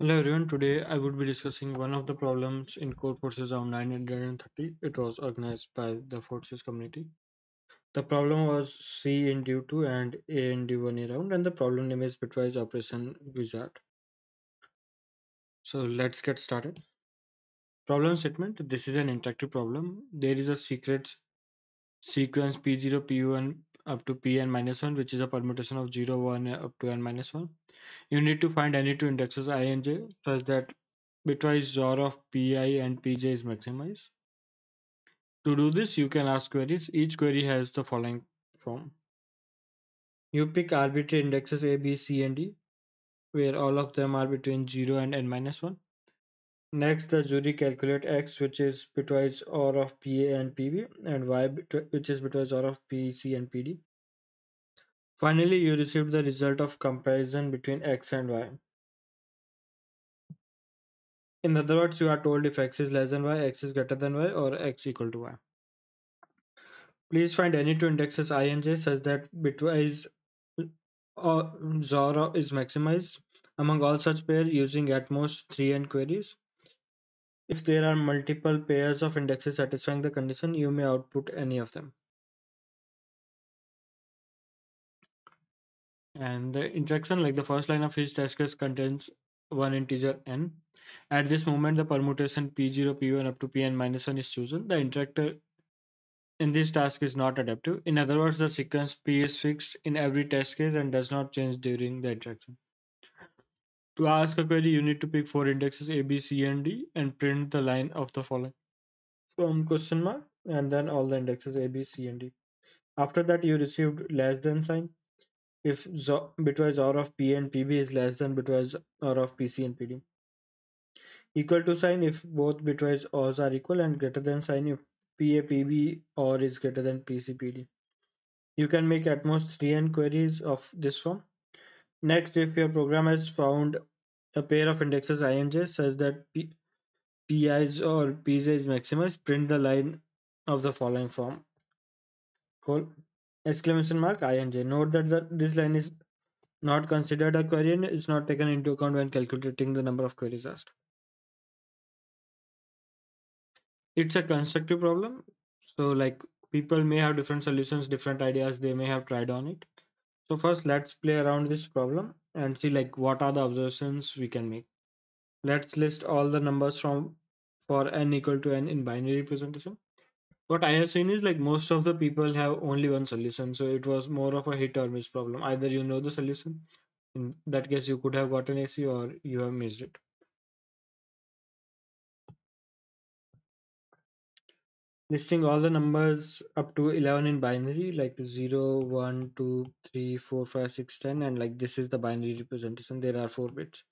Hello everyone, today I would be discussing one of the problems in Codeforces of 930. It was organized by TheForces community. The problem was C in Div 2 and A in Div one around, and the problem name is bitwise operation wizard. So let's get started. Problem statement This is an interactive problem. There is a secret sequence P0, P1 up to Pn minus 1, which is a permutation of 0, 1 up to n minus 1. You need to find any two indexes i and j such that bitwise XOR of pi and pj is maximized. To do this, you can ask queries. Each query has the following form. You pick arbitrary indexes a, b, c, and d, where all of them are between 0 and n minus 1. Next, the jury calculate x, which is bitwise OR of PA and PB, and y, which is bitwise OR of PC and PD. Finally, you receive the result of comparison between x and y. In other words, you are told if x is less than y, x is greater than y, or x equal to y. Please find any two indexes i and j such that bitwise uh, or XOR is maximized among all such pair using at most 3n queries. If there are multiple pairs of indexes satisfying the condition, you may output any of them. And the interaction, like the first line of each test case contains one integer n. At this moment, the permutation p0, p1 up to pn minus 1 is chosen. The interactor in this task is not adaptive. In other words, the sequence p is fixed in every test case and does not change during the interaction. To ask a query, you need to pick four indexes a, b, c, and d and print the line of the following from question mark and then all the indexes a, b, c, and d. After that, you received less than sign if bitwise OR of p and pb is less than bitwise OR of pc and pd. Equal to sign if both bitwise ORs are equal and greater than sign if pa, pb OR is greater than pc, pd. You can make at most 3n queries of this form. Next, if your program has found a pair of indexes i and j such that p, pi's or pj is maximized, print the line of the following form. Exclamation mark i and j. Note that the, this line is not considered a query and is not taken into account when calculating the number of queries asked. It's a constructive problem. So like people may have different solutions, different ideas they may have tried on it. So first let's play around this problem and see like what are the observations we can make. Let's list all the numbers from for n equal to n in binary representation. What I have seen is like most of the people have only one solution. So it was more of a hit or miss problem. Either you know the solution, in that case you could have gotten AC or you have missed it. listing all the numbers up to 11 in binary like 0 1 2 3 4 5 6 10 and like this is the binary representation there are four bits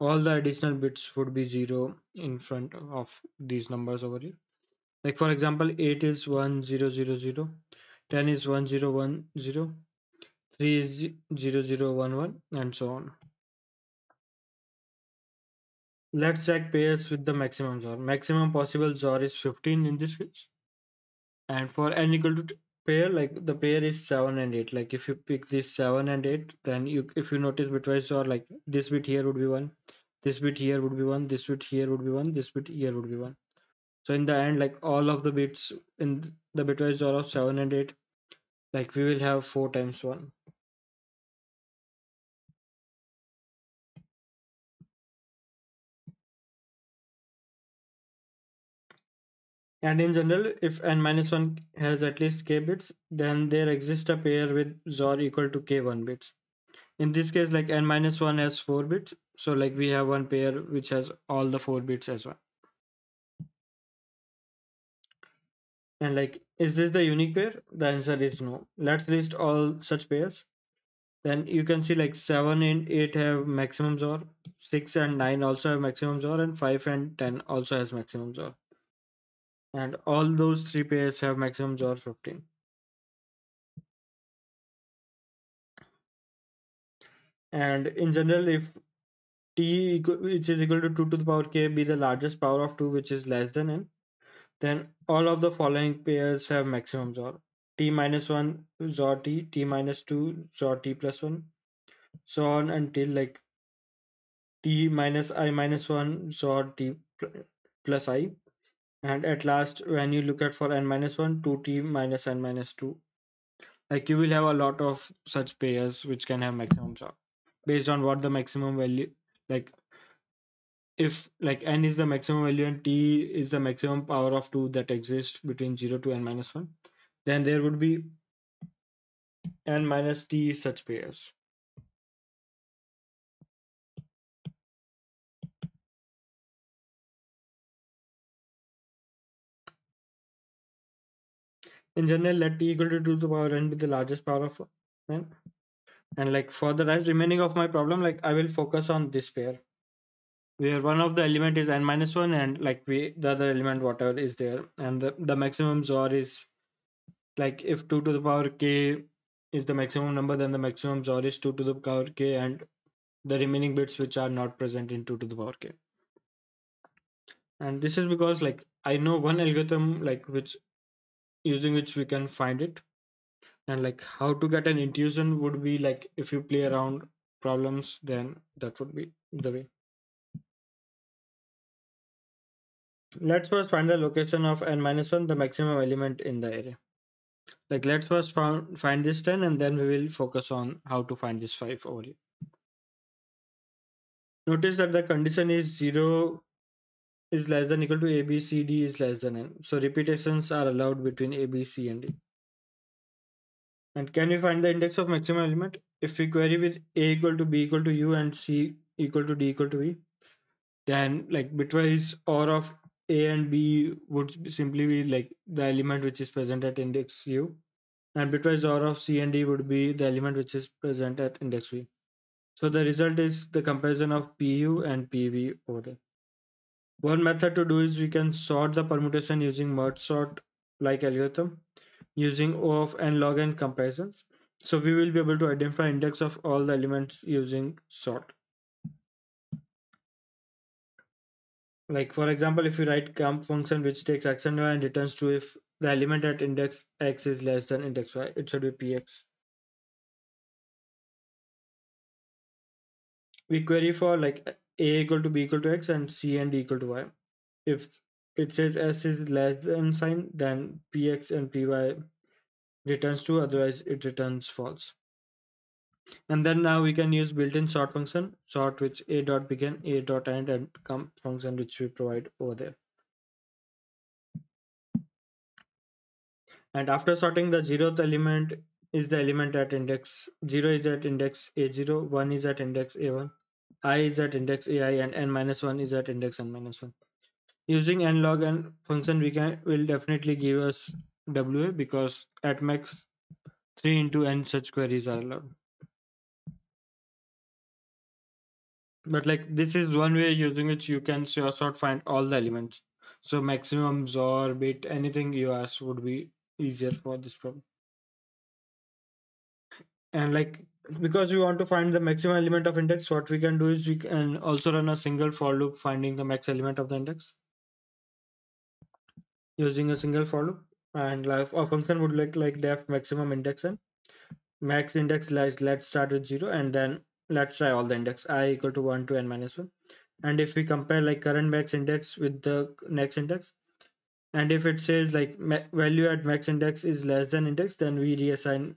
all the additional bits would be 0 in front of these numbers over here like for example 8 is 1 0 0 0 10 is 1 0 1 0 3 is 0 0 1 1 and so on let's check pairs with the maximum XOR. Maximum possible XOR is 15 in this case. And for n equal to pair, like the pair is 7 and 8. Like if you pick this 7 and 8, then you if you notice bitwise XOR, like this bit here would be 1, this bit here would be 1, this bit here would be 1, this bit here would be 1. So in the end, like all of the bits in th- the bitwise XOR of 7 and 8, like we will have 4 times 1. And in general, if n minus 1 has at least k bits, then there exists a pair with XOR equal to k1 bits. In this case, like n minus 1 has 4 bits, so like we have one pair which has all the 4 bits as well. And like, is this the unique pair? The answer is no. Let's list all such pairs. Then you can see like 7 and 8 have maximum XOR, 6 and 9 also have maximum XOR, and 5 and 10 also has maximum XOR. And all those three pairs have maximum XOR 15. And in general, if t which is equal to 2 to the power k be the largest power of 2 which is less than n, then all of the following pairs have maximum XOR. t minus 1 XOR t, t minus 2 XOR t plus 1, so on until like t minus i minus 1 XOR t plus i. And at last when you look at for n minus 1 2t minus n minus 2 like you will have a lot of such pairs which can have maximum XOR based on what the maximum value like if like n is the maximum value and t is the maximum power of 2 that exists between 0 to n minus 1 then there would be n minus t such pairs. In general let t equal to 2 to the power n be the largest power of n. And like for the rest remaining of my problem like i will focus on this pair where one of the element is n minus 1 and like we the other element whatever is there. And the, the maximum XOR is like if 2 to the power k is the maximum number then the maximum XOR is 2 to the power k and the remaining bits which are not present in 2 to the power k. And this is because like i know one algorithm like which using which we can find it. And like how to get an intuition would be like if you play around problems then that would be the way let's first find the location of n minus 1 the maximum element in the array. Like let's first find this 10 and then we will focus on how to find this 5 over here. Notice that the condition is 0 is less than equal to a b c d is less than n. So repetitions are allowed between a b c and d. And can we find the index of maximum element? If we query with a equal to b equal to u and c equal to d equal to v then like bitwise or of a and b would simply be like the element which is present at index u and bitwise or of c and d would be the element which is present at index v. So the result is the comparison of pu and pv over there. One method to do is we can sort the permutation using merge sort like algorithm using o of n log n comparisons. So we will be able to identify index of all the elements using sort like for example if you write comp function which takes x and y and returns true if the element at index x is less than index y it should be px we query for like a equal to b equal to x and c and d equal to y. If it says s is less than sign then px and py returns true otherwise it returns false and then now we can use built-in sort function sort which a dot begin a dot end and comp function which we provide over there. And after sorting the zeroth element is the element at index 0 is at index a0 1 is at index a1 i is at index ai and n minus 1 is at index n minus 1 using n log n function we can will definitely give us wa because at max 3 into n such queries are allowed but like this is one way using which you can sort find all the elements. So maximum or bit anything you ask would be easier for this problem. And like because we want to find the maximum element of index what we can do is we can also run a single for loop finding the max element of the index. Using a single for loop. And like a function would look like def maximum index and max index like let's start with 0 and then let's try all the index i equal to 1 to n minus 1 and if we compare like current max index with the next index and if it says like value at max index is less than index then we reassign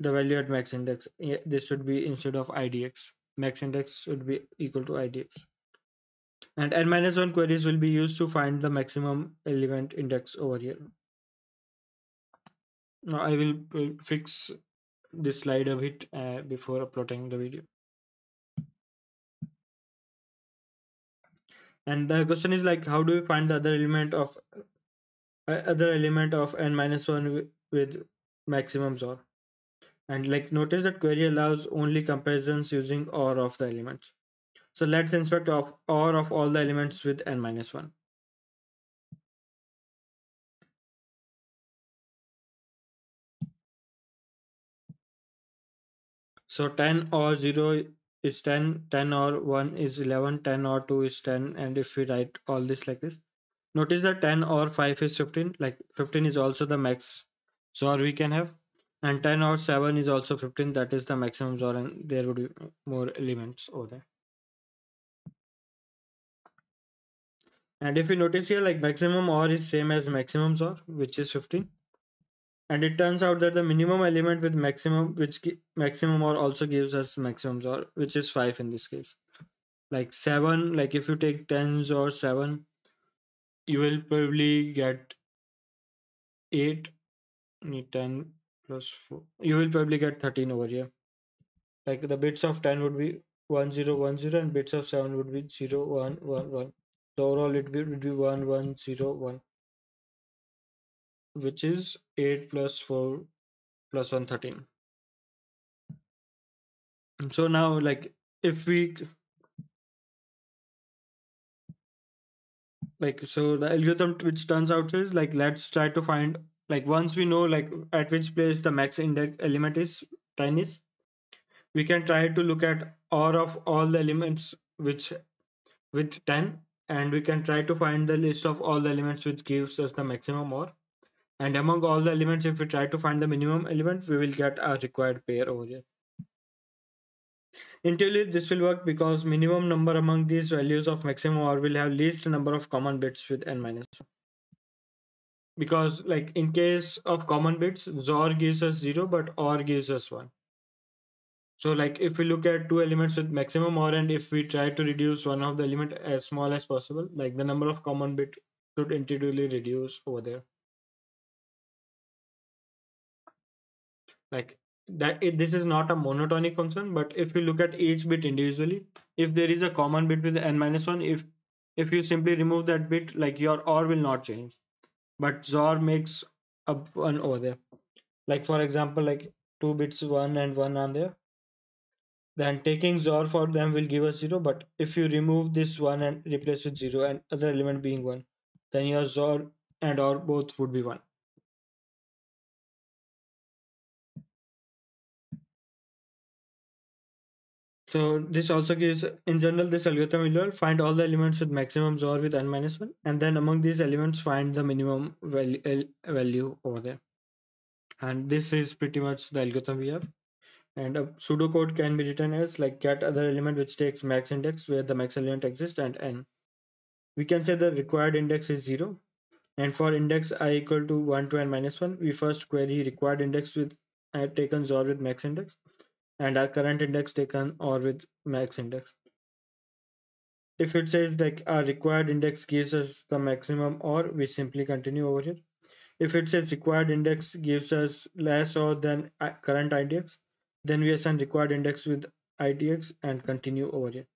the value at max index. This should be instead of idx max index should be equal to idx and n minus 1 queries will be used to find the maximum element index over here. Now i will fix this slide a bit uh, before uploading the video. And the question is like how do we find the other element of uh, other element of n minus 1 with maximum XOR? and like notice that query allows only comparisons using OR of the elements so let's inspect of OR of all the elements with n minus 1 So 10 or 0 is 10, 10 or 1 is 11, 10 or 2 is 10. And if we write all this like this, notice that 10 or 5 is 15, like 15 is also the max XOR we can have. And 10 or 7 is also 15, that is the maximum XOR and there would be more elements over there. And if you notice here, like maximum OR is same as maximum XOR, which is 15. And it turns out that the minimum element with maximum, which maximum OR also gives us maximum XOR which is 5 in this case. Like 7, like if you take tens or 7, you will probably get 8, 10 plus 4. You will probably get 13 over here. Like the bits of 10 would be 1010 0, 1, 0, and bits of 7 would be 0, 1, 1, 1. So overall it would be 1101 1, 1, which is 8 plus 4 plus 1, 13. So now, like, if we like, so the algorithm which turns out is like, let's try to find like once we know like at which place the max index element is 10 is, we can try to look at OR of all the elements which with 10 and we can try to find the list of all the elements which gives us the maximum OR and among all the elements if we try to find the minimum element we will get a required pair over here Intuitively, this will work because minimum number among these values of maximum OR will have least number of common bits with n minus 1. Because like in case of common bits, XOR gives us 0 but OR gives us 1. So like if we look at two elements with maximum OR and if we try to reduce one of the element as small as possible, like the number of common bit should intuitively reduce over there. Like that it, this is not a monotonic function, but if you look at each bit individually, if there is a common bit with n minus 1, if if you simply remove that bit, like your OR will not change. But XOR makes a one over there. Like for example, like two bits one and one on there then taking XOR for them will give us 0 but if you remove this 1 and replace with 0 and other element being 1 then your XOR and OR both would be 1 so this also gives in general this algorithm will find all the elements with maximum or with n minus 1 and then among these elements find the minimum value, value over there. And this is pretty much the algorithm we have. And a pseudocode can be written as like get other element which takes max index where the max element exists and n. We can say the required index is 0 and for index i equal to 1 to n minus 1 we first query required index with I have taken XOR with max index and our current index taken OR with max index. If it says like our required index gives us the maximum OR we simply continue over here. If it says required index gives us less or than current idx then we assign required index with idx and continue over here.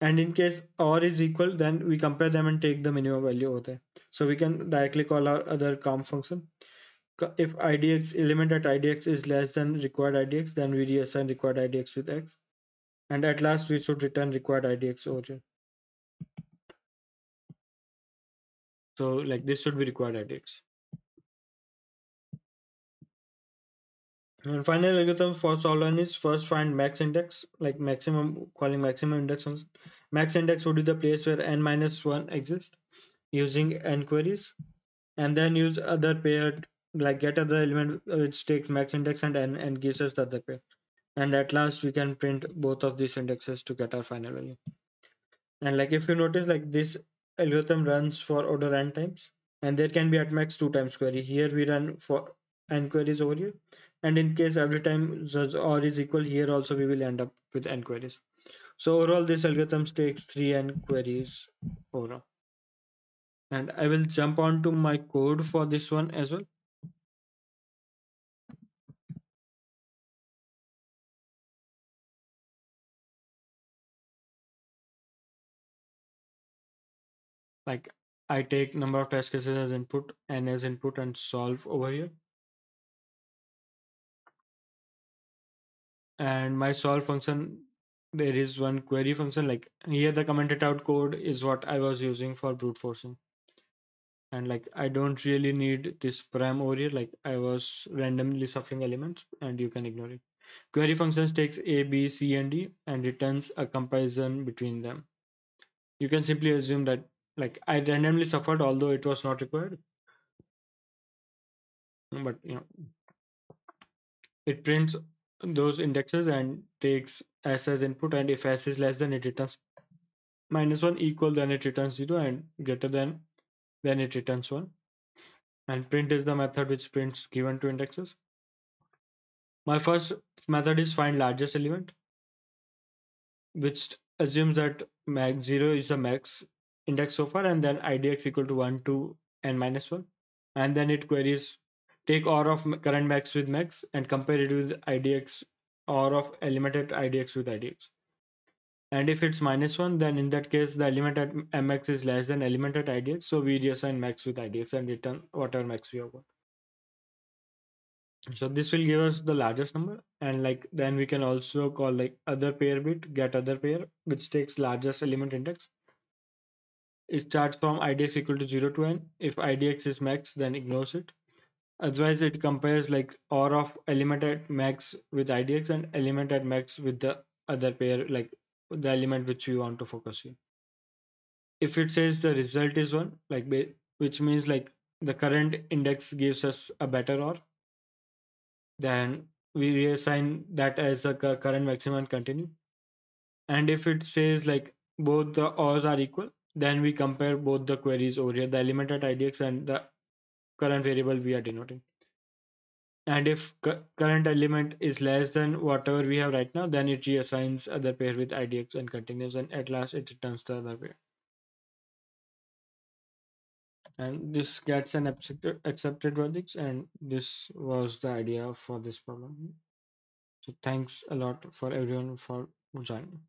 And in case or is equal then we compare them and take the minimum value over there. So we can directly call our other comp function if idx element at idx is less than required idx then we reassign required idx with x. And at last we should return required idx over here. So like this should be required idx And final algorithm for solve is first find max index, like maximum calling maximum index function. Max index would be the place where n minus one exists using n queries, and then use other paired like get other element which takes max index and n and gives us the other pair. And at last we can print both of these indexes to get our final value. And like if you notice like this algorithm runs for order n times and there can be at max two times query. Here we run for n queries over here and in case every time or is equal here also we will end up with n queries so overall this algorithm takes 3 n queries overall and i will jump on to my code for this one as well like i take number of test cases as input and as input and solve over here. And my solve function there is one query function like here the commented out code is what I was using for brute forcing. And like I don't really need this param over here like I was randomly shuffling elements and you can ignore it. Query functions takes a b c and d and returns a comparison between them. You can simply assume that like I randomly suffered although it was not required. But you know it prints those indexes and takes s as input and if s is less than it returns. Minus 1 equal then it returns 0 and greater than then it returns 1 and print is the method which prints given two indexes. My first method is find largest element which assumes that max 0 is the max index so far and then idx equal to 1 to n minus 1 and then it queries take OR of current max with max and compare it with idx OR of element at idx with idx and if it's minus 1 then in that case the element at mx is less than element at idx so we reassign max with idx and return whatever max we have got. So this will give us the largest number. And like then we can also call like other pair bit get other pair which takes largest element index it starts from idx equal to 0 to n. If idx is max then ignores it. Otherwise it compares like or of element at max with idx and element at max with the other pair like the element which we want to focus in. If it says the result is 1 like which means like the current index gives us a better or then we reassign that as a current maximum and continue. And if it says like both the ors are equal then we compare both the queries over here the element at idx and the current variable we are denoting. And if current element is less than whatever we have right now then it reassigns other pair with idx and continues and at last it returns the other pair. And this gets an accepted, accepted verdict and this was the idea for this problem. So thanks a lot for everyone for joining